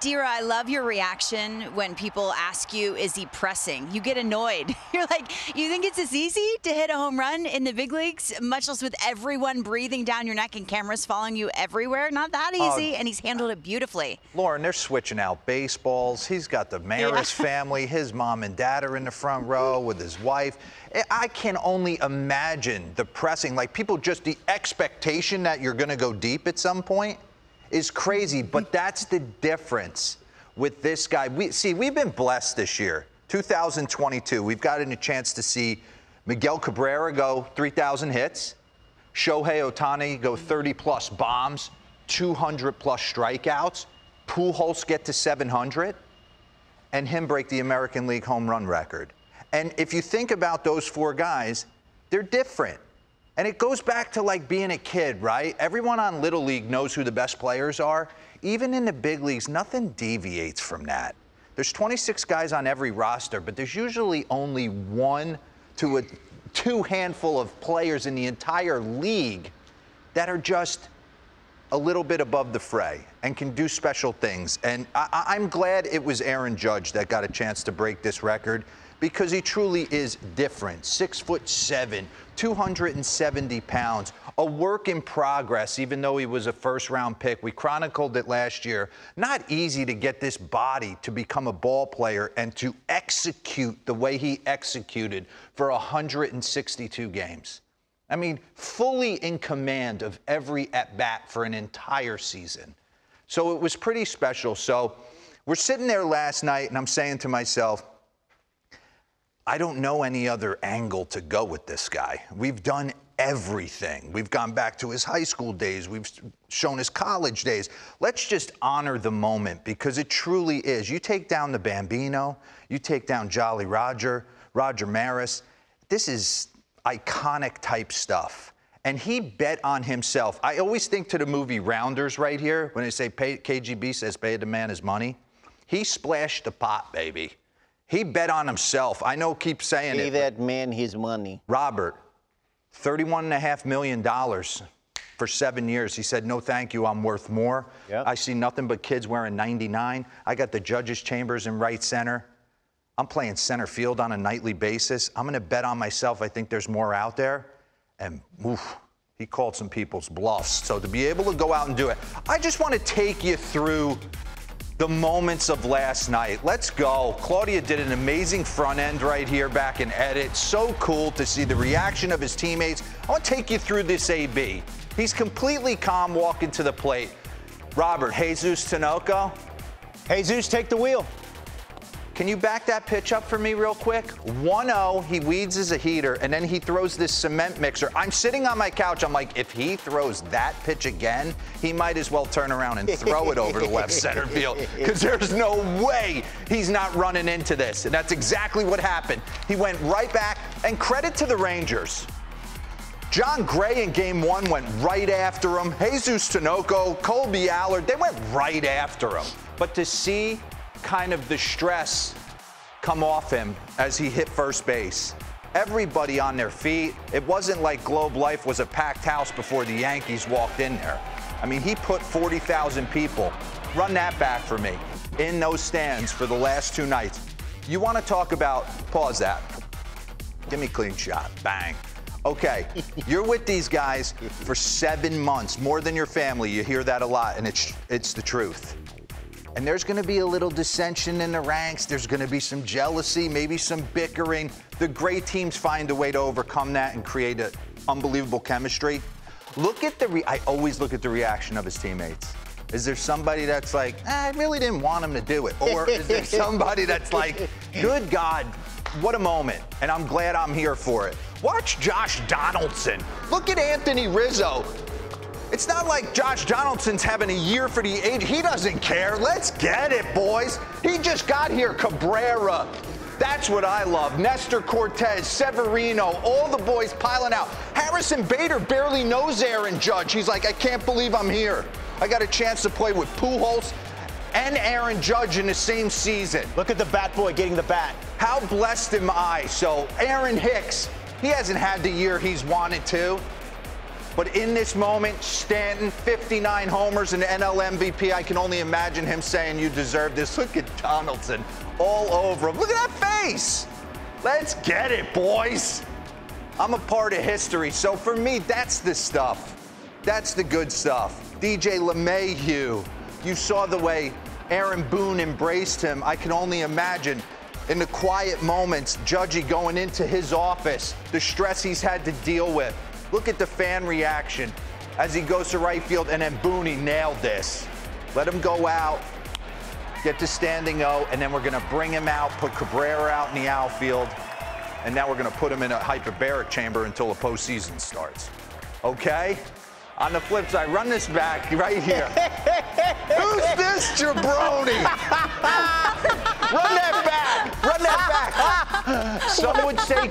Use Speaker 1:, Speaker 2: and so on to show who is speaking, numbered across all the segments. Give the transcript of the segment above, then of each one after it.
Speaker 1: Dira, I love your reaction when people ask you, is he pressing? You get annoyed. You're like, you think it's this easy to hit a home run in the big leagues, much less with everyone breathing down your neck and cameras following you everywhere? Not that
Speaker 2: Uh,
Speaker 1: easy, and he's handled it beautifully.
Speaker 2: Lauren, they're switching out baseballs. He's got the Maris
Speaker 1: Yeah.
Speaker 2: family. His mom and dad are in the front row with his wife. I can only imagine the pressing. Like people just the expectation that you're going to go deep at some point is crazy. But that's the difference with this guy. We see we've been blessed this year, 2022. We've gotten a chance to see Miguel Cabrera go 3,000 hits. Shohei Ohtani go 30 plus bombs, 200 plus strikeouts, Pujols get to 700, and him break the American League home run record. And if you think about those four guys, they're different. And it goes back to like being a kid, right? Everyone on Little League knows who the best players are. Even in the big leagues, nothing deviates from that. There's 26 guys on every roster, but there's usually only one to a two handful of players in the entire league that are just a little bit above the fray and can do special things. And I, I'm glad it was Aaron Judge that got a chance to break this record because he truly is different. Six foot seven, 270 pounds, a work in progress, even though he was a first round pick. We chronicled it last year. Not easy to get this body to become a ball player and to execute the way he executed for 162 games. I mean, fully in command of every at bat for an entire season. So it was pretty special. So we're sitting there last night, and I'm saying to myself, I don't know any other angle to go with this guy. We've done everything. We've gone back to his high school days, we've shown his college days. Let's just honor the moment because it truly is. You take down the Bambino, you take down Jolly Roger, Roger Maris. This is iconic type stuff. And he bet on himself. I always think to the movie Rounders right here when they say pay, KGB says pay the man his money. He splashed the pot, baby. He bet on himself. I know, keep saying
Speaker 3: Pay
Speaker 2: it. but-
Speaker 3: that man his money.
Speaker 2: Robert, $31.5 million for seven years. He said, No, thank you. I'm worth more.
Speaker 3: Yep.
Speaker 2: I see nothing but kids wearing 99. I got the judges' chambers in right center. I'm playing center field on a nightly basis. I'm going to bet on myself. I think there's more out there. And oof, he called some people's bluffs. So to be able to go out and do it, I just want to take you through the moments of last night. Let's go. Claudia did an amazing front end right here back in edit. So cool to see the reaction of his teammates. I want to take you through this AB. He's completely calm walking to the plate. Robert, Jesus Tinoco,
Speaker 3: Jesus, take the wheel.
Speaker 2: Can you back that pitch up for me real quick? 1-0, he weeds as a heater, and then he throws this cement mixer. I'm sitting on my couch. I'm like, if he throws that pitch again, he might as well turn around and throw it over the left center field because there's no way he's not running into this. And that's exactly what happened. He went right back, and credit to the Rangers. Jon Gray in game one went right after him. Jesus Tinoco, Kolby Allard, they went right after him. But to see kind of the stress come off him as he hit first base, everybody on their feet, it wasn't like Globe Life was a packed house before the Yankees walked in there. I mean, he put 40,000 people, run that back for me, in those stands for the last two nights. You want to talk about, pause that. Give me a clean shot. Bang. Okay, you're with these guys for seven months, more than your family. You hear that a lot, and it's it's the truth. And there's going to be a little dissension in the ranks. There's going to be some jealousy, maybe some bickering. The great teams find a way to overcome that and create an unbelievable chemistry. Look at the. Re- I always look at the reaction of his teammates. Is there somebody that's like, "Ah, I really didn't want him to do it? Or is there somebody that's like, good God, what a moment. And I'm glad I'm here for it. Watch Josh Donaldson. Look at Anthony Rizzo. It's not like Josh Donaldson's having a year for the age. He doesn't care. Let's get it, boys. He just got here. Cabrera. That's what I love. Nestor Cortes, Severino, all the boys piling out. Harrison Bader barely knows Aaron Judge. He's like, I can't believe I'm here. I got a chance to play with Pujols and Aaron Judge in the same season.
Speaker 3: Look at the bat boy getting the bat.
Speaker 2: How blessed am I? So, Aaron Hicks, he hasn't had the year he's wanted to. But in this moment, Stanton, 59 homers and NL MVP. I can only imagine him saying, You deserve this. Look at Donaldson all over him. Look at that face. Let's get it, boys. I'm a part of history. So for me, that's the stuff. That's the good stuff. DJ LeMahieu, you saw the way Aaron Boone embraced him. I can only imagine in the quiet moments, Judgy going into his office, the stress he's had to deal with. Look at the fan reaction as he goes to right field, and then Booney nailed this. Let him go out, get to standing O, and then we're going to bring him out, put Cabrera out in the outfield, and now we're going to put him in a hyperbaric chamber until the postseason starts. Okay? On the flip side, run this back right here. Who's this jabroni?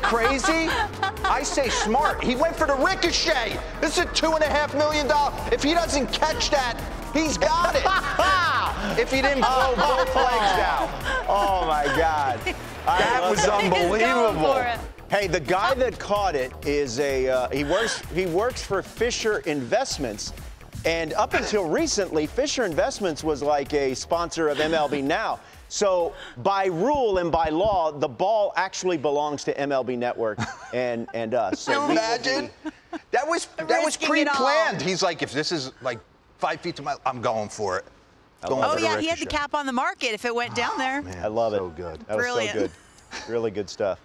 Speaker 2: crazy. I say smart. He went for the ricochet. This is a two and a half million dollar. If he doesn't catch that, he's got it. if he didn't blow both legs out.
Speaker 3: Oh my God.
Speaker 2: That was unbelievable.
Speaker 3: Hey, the guy that caught it is a uh, he works he works for Fisher Investments, and up until recently, Fisher Investments was like a sponsor of MLB Now. So by rule and by law, the ball actually belongs to MLB Network and and us. So we will be-
Speaker 2: Imagine. That was that was
Speaker 1: Risking it all.
Speaker 2: pre-planned. He's like, if this is like five feet to my, I'm going for it. Going
Speaker 1: Oh
Speaker 2: for
Speaker 1: yeah, he had the cap on the market if it went down there.
Speaker 2: Man,
Speaker 3: I love it.
Speaker 2: So good.
Speaker 3: That was so good. Really good stuff.